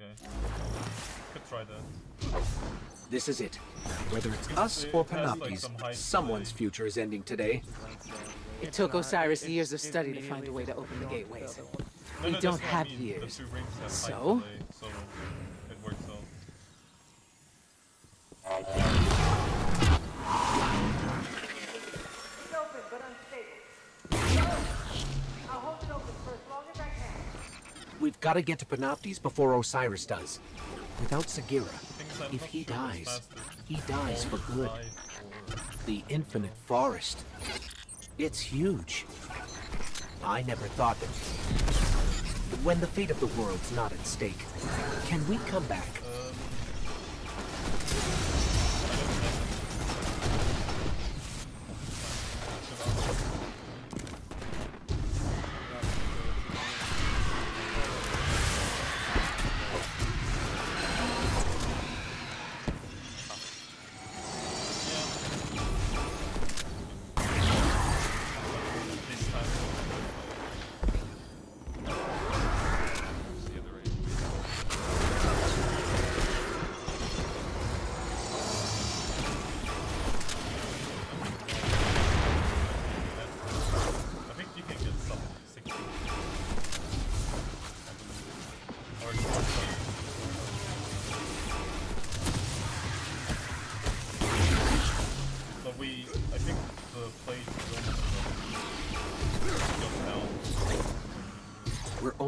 Okay. Could try that. This is it. Whether it's us or has, like, some someone's delay. future is ending today. It took Osiris years of study to find a way to open the gateways. No, We don't that's I have mean. years. The two rings have So? delay, so We've got to get to Panoptes before Osiris does. Without Sagira, if he dies, he dies for good. The infinite forest. It's huge. I never thought that. When the fate of the world's not at stake, can we come back?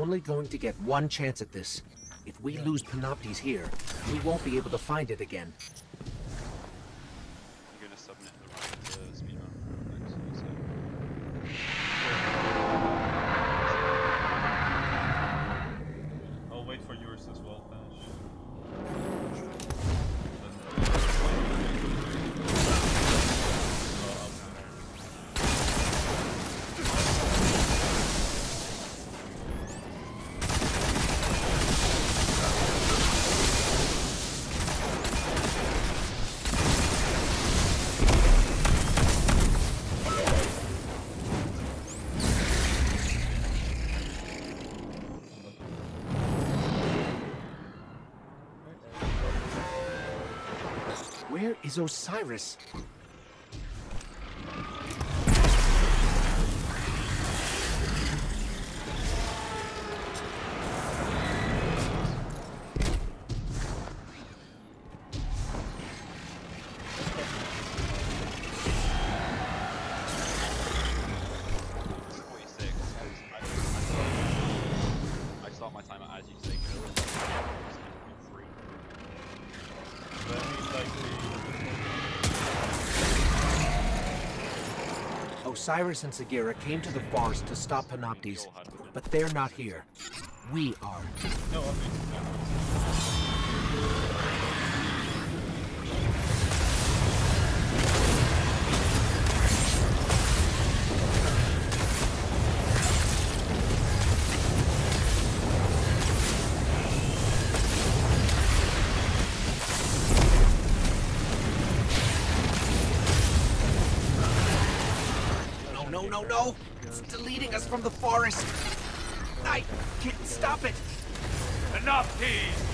Only going to get one chance at this. If we lose Panoptes here, we won't be able to find it again. Where is Osiris? Osiris and Sagira came to the forest to stop Panoptes, but they're not here. We are. No! It's deleting us from the forest! I can't stop it! Panoptes!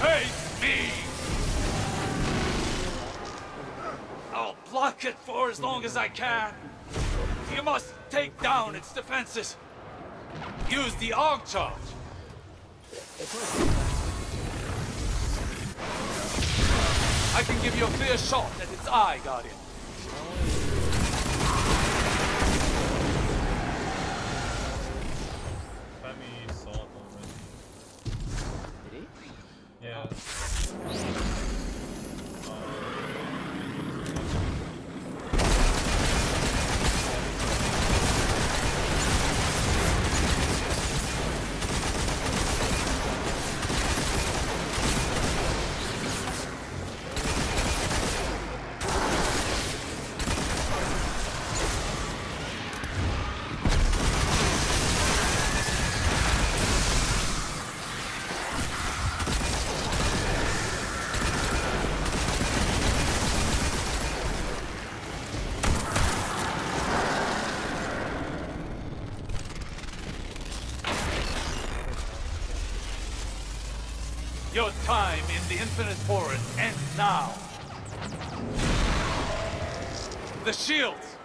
Hate me! I'll block it for as long as I can. You must take down its defenses. Use the Arc Charge. I can give you a clear shot at its eye, Guardian. Yeah. Your time in the Infinite Forest ends now. The shields!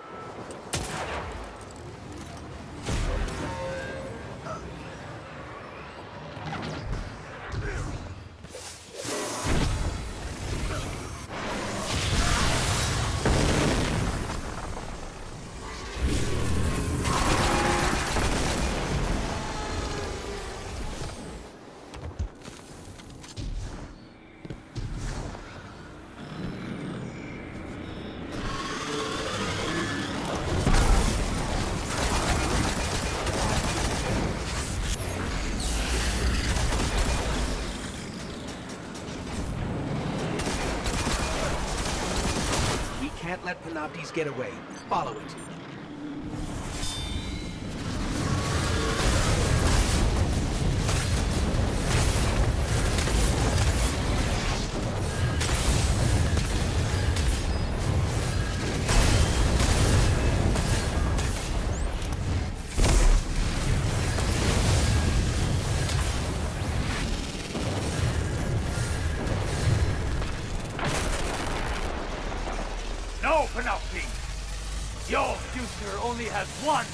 Can't let Panoptes get away. Follow it. No, Panoptes! Your future only has one